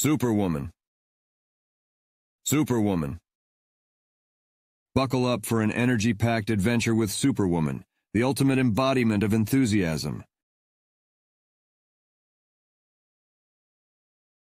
Superwoman. Superwoman. Buckle up for an energy-packed adventure with Superwoman, the ultimate embodiment of enthusiasm.